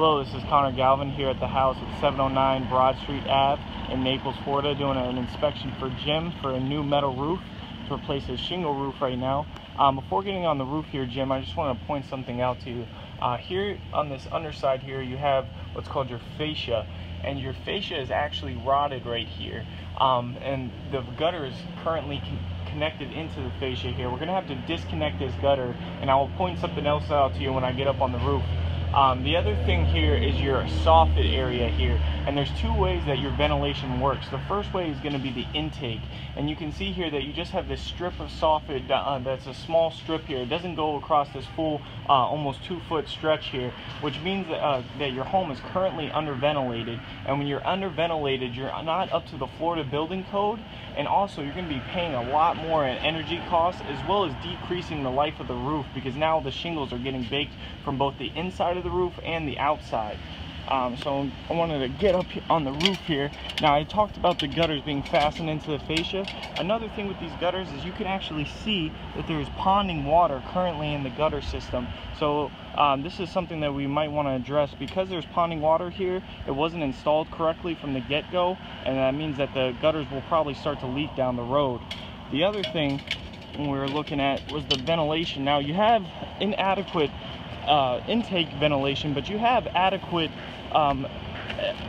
Hello, this is Conner Galvin here at the house at 709 Broad Street Ave in Naples, Florida, doing an inspection for Jim for a new metal roof to replace his shingle roof right now. Um, before getting on the roof here, Jim, I just want to point something out to you. Uh, here on this underside here, you have what's called your fascia, and your fascia is actually rotted right here. Um, and the gutter is currently connected into the fascia here. We're going to have to disconnect this gutter, and I will point something else out to you when I get up on the roof. Um, the other thing here is your soffit area here and there's two ways that your ventilation works. The first way is going to be the intake and you can see here that you just have this strip of soffit uh, that's a small strip here. It doesn't go across this full uh, almost two foot stretch here which means that, uh, that your home is currently underventilated and when you're underventilated you're not up to the Florida building code and also you're going to be paying a lot more in energy costs as well as decreasing the life of the roof because now the shingles are getting baked from both the inside of the roof and the outside. Um, so I wanted to get up on the roof here. Now I talked about the gutters being fastened into the fascia. Another thing with these gutters is you can actually see that there's ponding water currently in the gutter system. So um, this is something that we might want to address because there's ponding water here. It wasn't installed correctly from the get-go and that means that the gutters will probably start to leak down the road. The other thing we were looking at was the ventilation. Now you have inadequate uh, intake ventilation, but you have adequate um,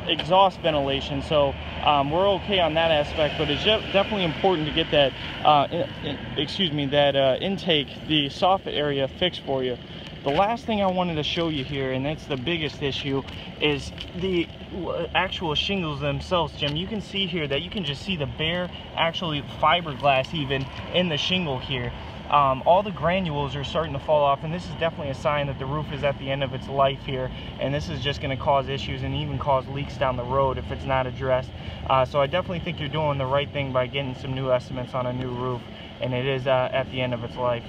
exhaust ventilation. So um, we're okay on that aspect, but it's definitely important to get that, uh, in, in, excuse me, that uh, intake, the soffit area fixed for you. The last thing I wanted to show you here, and that's the biggest issue, is the actual shingles themselves, Jim. You can see here that you can just see the bare, actually fiberglass even, in the shingle here. Um, all the granules are starting to fall off and this is definitely a sign that the roof is at the end of its life here and this is just going to cause issues and even cause leaks down the road if it's not addressed. Uh, so I definitely think you're doing the right thing by getting some new estimates on a new roof and it is uh, at the end of its life